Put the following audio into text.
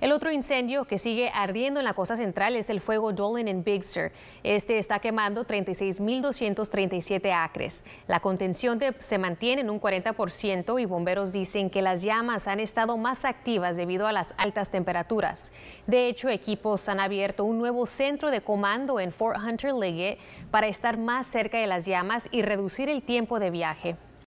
El otro incendio que sigue ardiendo en la costa central es el fuego Dolan en Big Sur. Este está quemando 36.237 acres. La contención se mantiene en un 40% y bomberos dicen que las llamas han estado más activas debido a las altas temperaturas. De hecho, equipos han abierto un nuevo centro de comando en Fort Hunter Liggett para estar más cerca de las llamas y reducir el tiempo de viaje.